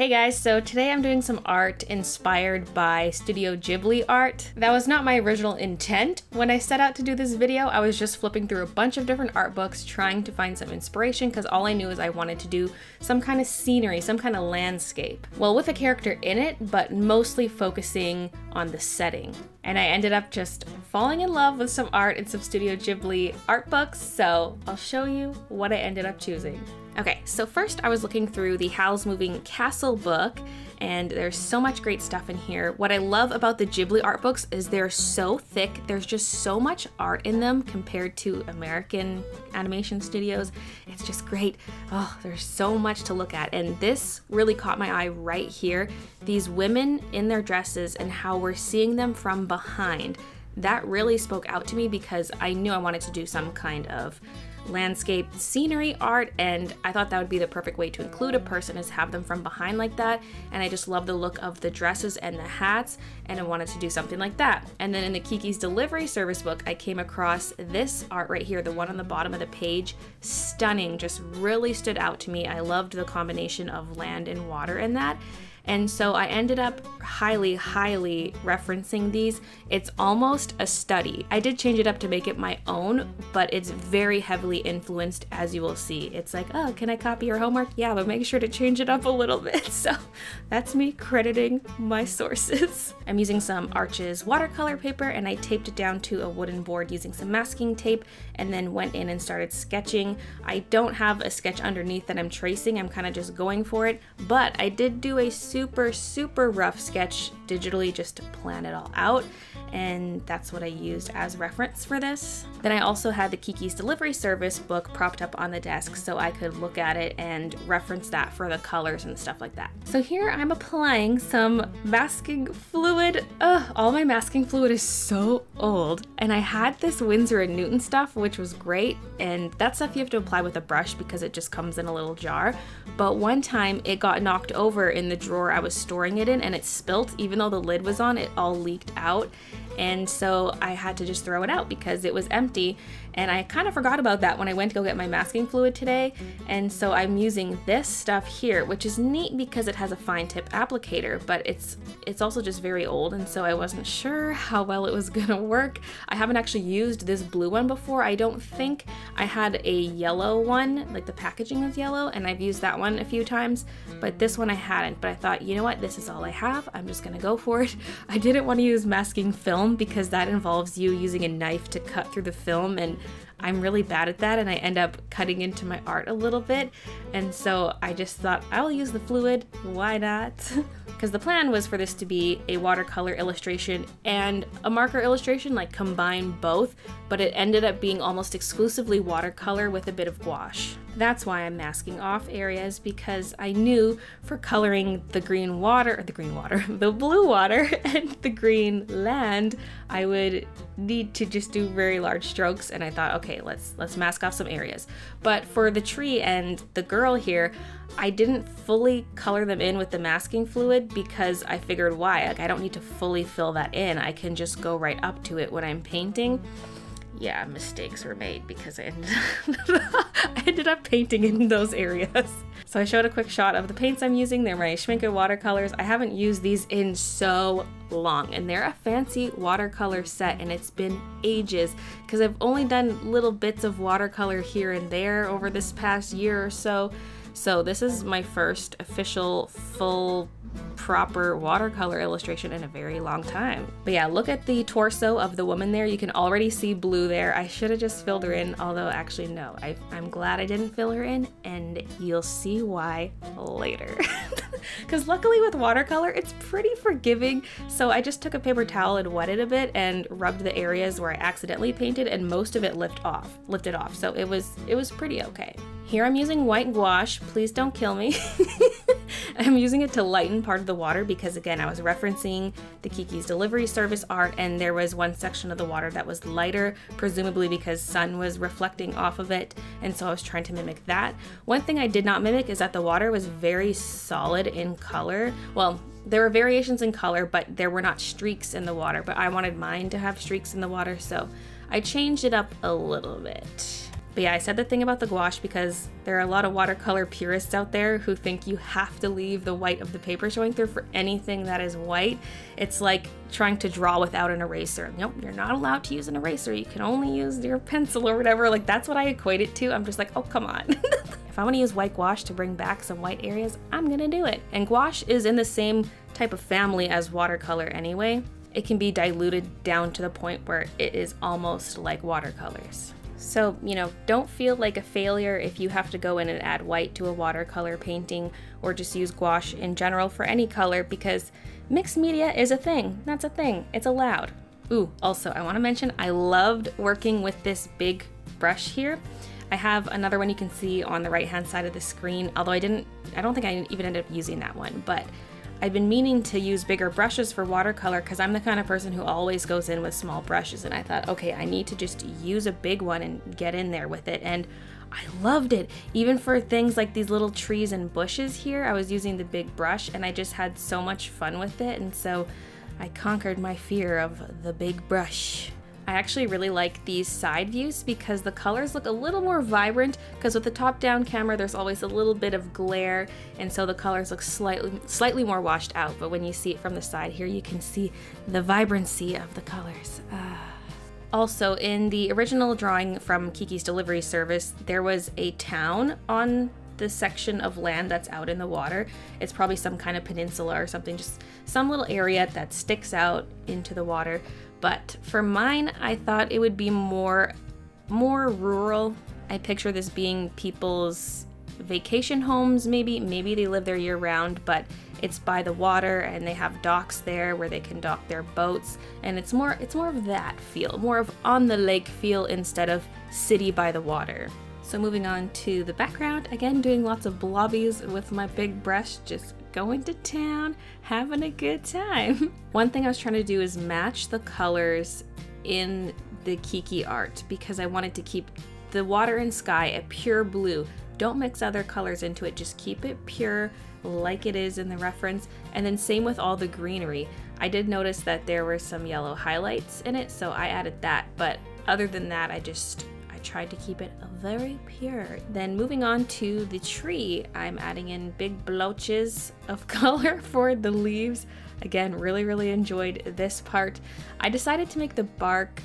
Hey guys, so today I'm doing some art inspired by Studio Ghibli art. That was not my original intent when I set out to do this video. I was just flipping through a bunch of different art books trying to find some inspiration because all I knew is I wanted to do some kind of scenery, some kind of landscape. Well, with a character in it, but mostly focusing on the setting. And I ended up just falling in love with some art in some Studio Ghibli art books, so I'll show you what I ended up choosing. Okay, so first I was looking through the Howl's Moving Castle book, and there's so much great stuff in here. What I love about the Ghibli art books is they're so thick, there's just so much art in them compared to American animation studios. It's just great. Oh, there's so much to look at, and this really caught my eye right here. These women in their dresses and how we're seeing them from behind. That really spoke out to me because I knew I wanted to do some kind of landscape scenery art and I thought that would be the perfect way to include a person is have them from behind like that and I just love the look of the dresses and the hats and I wanted to do something like that. And then in the Kiki's delivery service book I came across this art right here, the one on the bottom of the page, stunning, just really stood out to me. I loved the combination of land and water in that and so I ended up highly, highly referencing these. It's almost a study. I did change it up to make it my own, but it's very heavily influenced as you will see. It's like, oh, can I copy your homework? Yeah, but make sure to change it up a little bit. So that's me crediting my sources. I'm using some Arches watercolor paper and I taped it down to a wooden board using some masking tape and then went in and started sketching. I don't have a sketch underneath that I'm tracing. I'm kind of just going for it, but I did do a super, super rough sketch digitally just to plan it all out and that's what I used as reference for this. Then I also had the Kiki's Delivery Service book propped up on the desk so I could look at it and reference that for the colors and stuff like that. So here I'm applying some masking fluid. Ugh, all my masking fluid is so old. And I had this Winsor & Newton stuff, which was great, and that stuff you have to apply with a brush because it just comes in a little jar. But one time it got knocked over in the drawer I was storing it in and it spilt, even though the lid was on, it all leaked out and so I had to just throw it out because it was empty and I kind of forgot about that when I went to go get my masking fluid today and so I'm using this stuff here which is neat because it has a fine tip applicator but it's it's also just very old and so I wasn't sure how well it was gonna work. I haven't actually used this blue one before. I don't think I had a yellow one like the packaging was yellow and I've used that one a few times but this one I hadn't but I thought you know what this is all I have I'm just gonna go for it. I didn't want to use masking film because that involves you using a knife to cut through the film and I'm really bad at that and I end up cutting into my art a little bit. And so I just thought I'll use the fluid, why not? Because the plan was for this to be a watercolor illustration and a marker illustration, like combine both, but it ended up being almost exclusively watercolor with a bit of gouache. That's why I'm masking off areas because I knew for coloring the green water, the green water, the blue water and the green land, I would need to just do very large strokes and I thought, okay, let's let's mask off some areas. But for the tree and the girl here, I didn't fully color them in with the masking fluid because I figured why? Like I don't need to fully fill that in. I can just go right up to it when I'm painting yeah, mistakes were made because I ended, I ended up painting in those areas. So I showed a quick shot of the paints I'm using. They're my Schmincke watercolors. I haven't used these in so long and they're a fancy watercolor set and it's been ages because I've only done little bits of watercolor here and there over this past year or so. So this is my first official full proper watercolor illustration in a very long time. But yeah, look at the torso of the woman there. You can already see blue there. I should have just filled her in, although actually no. I, I'm glad I didn't fill her in and you'll see why later. Because luckily with watercolor, it's pretty forgiving. So I just took a paper towel and wet it a bit and rubbed the areas where I accidentally painted and most of it lift off, lifted off. So it was, it was pretty okay. Here I'm using white gouache. Please don't kill me. I'm using it to lighten part of the water because again, I was referencing the Kiki's delivery service art and there was one section of the water that was lighter, presumably because sun was reflecting off of it. And so I was trying to mimic that. One thing I did not mimic is that the water was very solid in color. Well, there were variations in color, but there were not streaks in the water, but I wanted mine to have streaks in the water, so I changed it up a little bit. But yeah, I said the thing about the gouache because there are a lot of watercolor purists out there who think you have to leave the white of the paper showing through for anything that is white. It's like trying to draw without an eraser. Nope, you're not allowed to use an eraser. You can only use your pencil or whatever. Like that's what I equate it to. I'm just like, oh, come on. if I want to use white gouache to bring back some white areas, I'm gonna do it. And gouache is in the same type of family as watercolor anyway. It can be diluted down to the point where it is almost like watercolors. So, you know, don't feel like a failure if you have to go in and add white to a watercolor painting or just use gouache in general for any color because mixed media is a thing. That's a thing. It's allowed. Ooh, also, I want to mention I loved working with this big brush here. I have another one you can see on the right hand side of the screen, although I didn't, I don't think I even ended up using that one, but I've been meaning to use bigger brushes for watercolor because I'm the kind of person who always goes in with small brushes and I thought, okay, I need to just use a big one and get in there with it. And I loved it. Even for things like these little trees and bushes here, I was using the big brush and I just had so much fun with it. And so I conquered my fear of the big brush. I actually really like these side views because the colors look a little more vibrant because with the top-down camera there's always a little bit of glare and so the colors look slightly slightly more washed out but when you see it from the side here you can see the vibrancy of the colors. Uh. Also, in the original drawing from Kiki's Delivery Service, there was a town on the section of land that's out in the water. It's probably some kind of peninsula or something, just some little area that sticks out into the water. But for mine, I thought it would be more more rural. I picture this being people's vacation homes maybe. Maybe they live there year round but it's by the water and they have docks there where they can dock their boats. And it's more it's more of that feel more of on the lake feel instead of city by the water. So moving on to the background again doing lots of blobbies with my big brush just going to town, having a good time. One thing I was trying to do is match the colors in the Kiki art because I wanted to keep the water and sky a pure blue. Don't mix other colors into it, just keep it pure like it is in the reference. And then same with all the greenery. I did notice that there were some yellow highlights in it, so I added that. But other than that, I just tried to keep it very pure. Then moving on to the tree, I'm adding in big blotches of color for the leaves. Again, really, really enjoyed this part. I decided to make the bark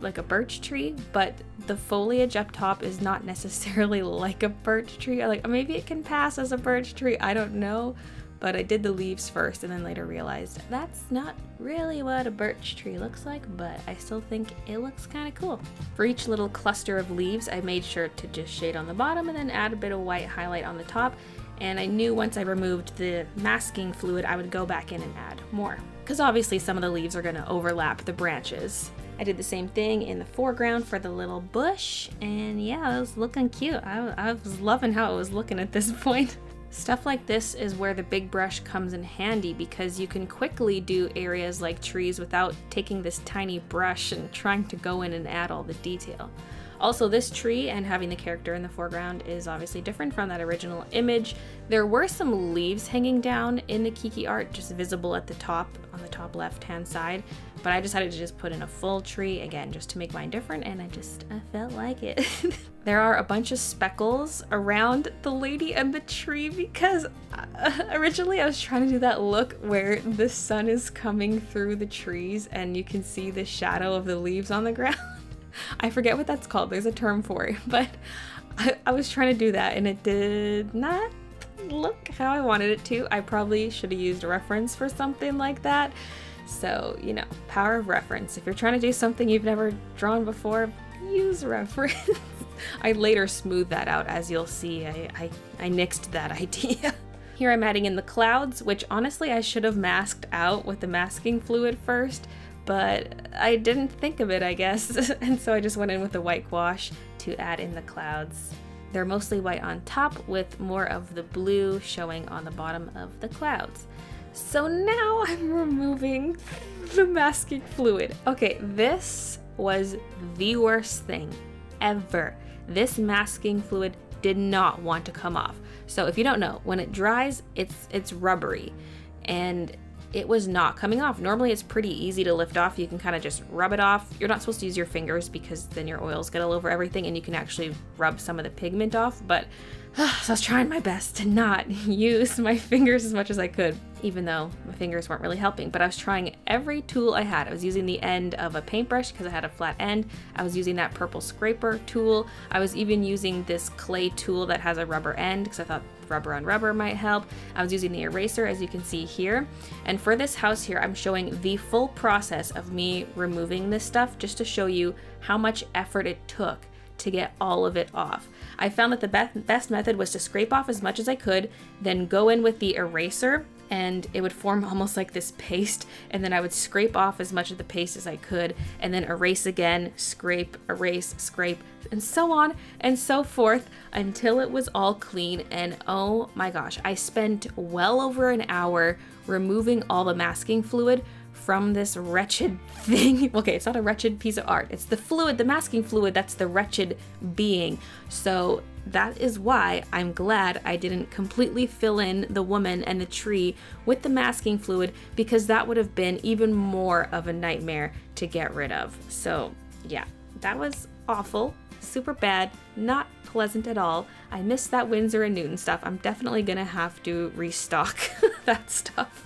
like a birch tree, but the foliage up top is not necessarily like a birch tree. Like maybe it can pass as a birch tree, I don't know but I did the leaves first and then later realized that's not really what a birch tree looks like, but I still think it looks kind of cool. For each little cluster of leaves, I made sure to just shade on the bottom and then add a bit of white highlight on the top. And I knew once I removed the masking fluid, I would go back in and add more. Because obviously some of the leaves are gonna overlap the branches. I did the same thing in the foreground for the little bush, and yeah, it was looking cute. I, I was loving how it was looking at this point. Stuff like this is where the big brush comes in handy because you can quickly do areas like trees without taking this tiny brush and trying to go in and add all the detail. Also, this tree and having the character in the foreground is obviously different from that original image. There were some leaves hanging down in the Kiki art, just visible at the top, on the top left hand side, but I decided to just put in a full tree, again, just to make mine different, and I just, I felt like it. there are a bunch of speckles around the lady and the tree because uh, originally I was trying to do that look where the sun is coming through the trees and you can see the shadow of the leaves on the ground. I forget what that's called. There's a term for it, but I, I was trying to do that and it did not look how I wanted it to. I probably should have used a reference for something like that. So, you know, power of reference. If you're trying to do something you've never drawn before, use reference. I later smoothed that out, as you'll see. I, I, I nixed that idea. Here I'm adding in the clouds, which honestly I should have masked out with the masking fluid first, but I didn't think of it, I guess, and so I just went in with the white gouache to add in the clouds. They're mostly white on top with more of the blue showing on the bottom of the clouds. So now I'm removing the masking fluid. Okay, this was the worst thing ever. This masking fluid did not want to come off. So if you don't know, when it dries, it's it's rubbery and it was not coming off. Normally it's pretty easy to lift off. You can kind of just rub it off. You're not supposed to use your fingers because then your oils get all over everything and you can actually rub some of the pigment off. But so I was trying my best to not use my fingers as much as I could, even though my fingers weren't really helping. But I was trying every tool I had. I was using the end of a paintbrush because I had a flat end. I was using that purple scraper tool. I was even using this clay tool that has a rubber end because I thought rubber on rubber might help. I was using the eraser as you can see here. And for this house here, I'm showing the full process of me removing this stuff just to show you how much effort it took to get all of it off. I found that the be best method was to scrape off as much as I could, then go in with the eraser and it would form almost like this paste and then I would scrape off as much of the paste as I could and then erase again, scrape, erase, scrape, and so on and so forth until it was all clean. And oh my gosh, I spent well over an hour removing all the masking fluid from this wretched thing. okay, it's not a wretched piece of art. It's the fluid, the masking fluid, that's the wretched being. So that is why I'm glad I didn't completely fill in the woman and the tree with the masking fluid because that would have been even more of a nightmare to get rid of. So yeah, that was awful, super bad, not pleasant at all. I missed that Winsor and Newton stuff. I'm definitely gonna have to restock that stuff.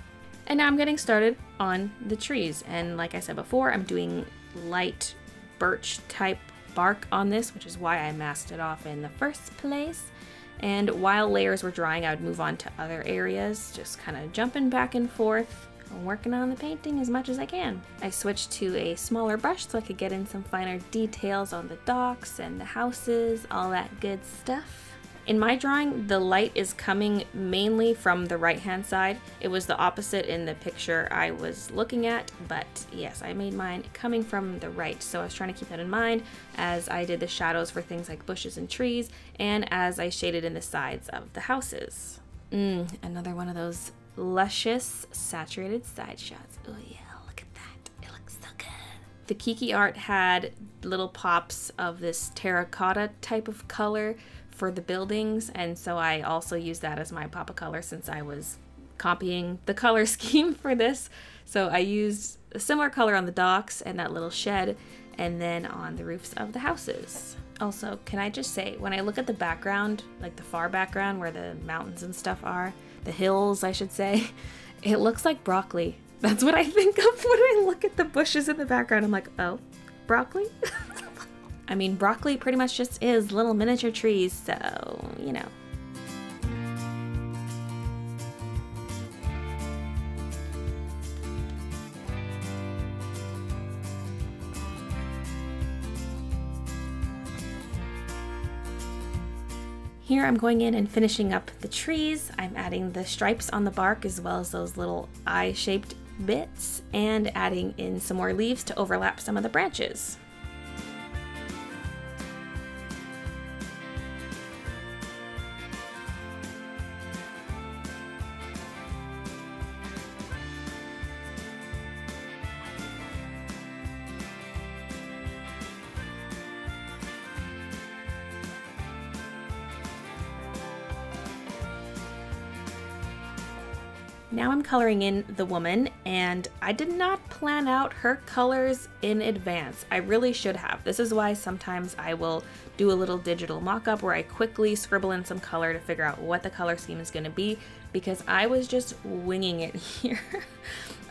And now I'm getting started on the trees. And like I said before, I'm doing light birch type bark on this, which is why I masked it off in the first place. And while layers were drying, I would move on to other areas, just kind of jumping back and forth, working on the painting as much as I can. I switched to a smaller brush so I could get in some finer details on the docks and the houses, all that good stuff. In my drawing, the light is coming mainly from the right hand side. It was the opposite in the picture I was looking at, but yes, I made mine coming from the right. So I was trying to keep that in mind as I did the shadows for things like bushes and trees, and as I shaded in the sides of the houses. Mmm, another one of those luscious saturated side shots. Oh yeah, look at that. It looks so good. The Kiki art had little pops of this terracotta type of color for the buildings, and so I also used that as my pop of color since I was copying the color scheme for this. So I used a similar color on the docks and that little shed, and then on the roofs of the houses. Also, can I just say, when I look at the background, like the far background where the mountains and stuff are, the hills, I should say, it looks like broccoli. That's what I think of when I look at the bushes in the background. I'm like, oh, broccoli? I mean, broccoli pretty much just is little miniature trees, so, you know. Here I'm going in and finishing up the trees. I'm adding the stripes on the bark as well as those little eye-shaped bits and adding in some more leaves to overlap some of the branches. Now I'm coloring in the woman and I did not plan out her colors in advance. I really should have. This is why sometimes I will do a little digital mock-up where I quickly scribble in some color to figure out what the color scheme is going to be because I was just winging it here.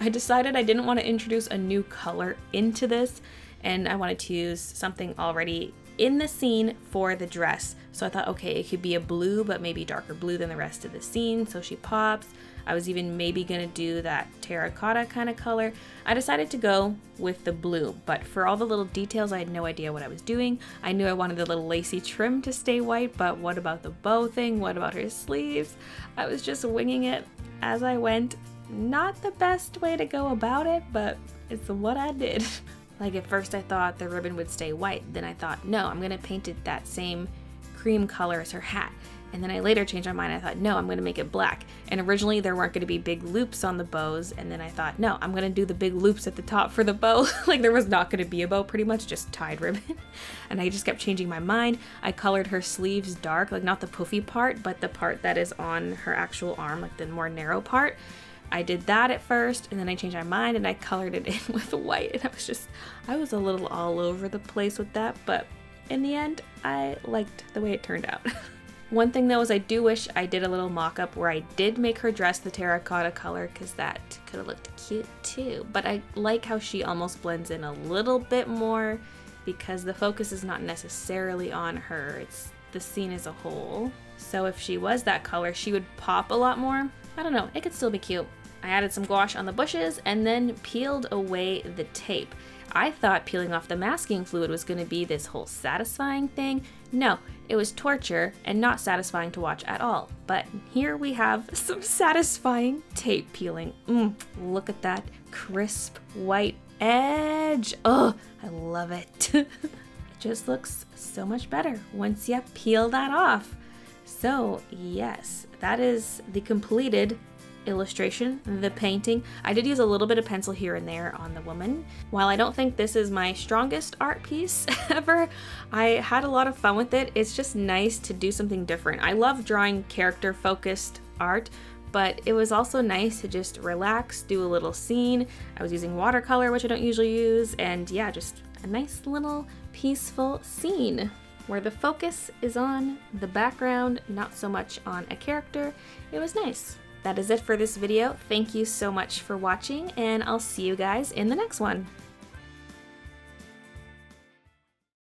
I decided I didn't want to introduce a new color into this and I wanted to use something already in the scene for the dress. So I thought, okay, it could be a blue, but maybe darker blue than the rest of the scene. So she pops. I was even maybe gonna do that terracotta kind of color. I decided to go with the blue, but for all the little details, I had no idea what I was doing. I knew I wanted the little lacy trim to stay white, but what about the bow thing? What about her sleeves? I was just winging it as I went. Not the best way to go about it, but it's what I did. like at first I thought the ribbon would stay white, then I thought, no, I'm gonna paint it that same cream color as her hat. And then I later changed my mind. I thought, no, I'm going to make it black. And originally there weren't going to be big loops on the bows. And then I thought, no, I'm going to do the big loops at the top for the bow. like there was not going to be a bow, pretty much just tied ribbon. and I just kept changing my mind. I colored her sleeves dark, like not the poofy part, but the part that is on her actual arm, like the more narrow part. I did that at first and then I changed my mind and I colored it in with white and I was just, I was a little all over the place with that, but in the end, I liked the way it turned out. One thing though is I do wish I did a little mock-up where I did make her dress the terracotta color because that could have looked cute too. But I like how she almost blends in a little bit more because the focus is not necessarily on her, it's the scene as a whole. So if she was that color, she would pop a lot more. I don't know, it could still be cute. I added some gouache on the bushes and then peeled away the tape. I thought peeling off the masking fluid was going to be this whole satisfying thing. No, it was torture and not satisfying to watch at all. But here we have some satisfying tape peeling. Mm, look at that crisp white edge. Oh, I love it. it just looks so much better once you peel that off. So yes, that is the completed illustration, the painting. I did use a little bit of pencil here and there on the woman. While I don't think this is my strongest art piece ever, I had a lot of fun with it. It's just nice to do something different. I love drawing character focused art, but it was also nice to just relax, do a little scene. I was using watercolor, which I don't usually use, and yeah, just a nice little peaceful scene where the focus is on the background, not so much on a character. It was nice. That is it for this video. Thank you so much for watching, and I'll see you guys in the next one.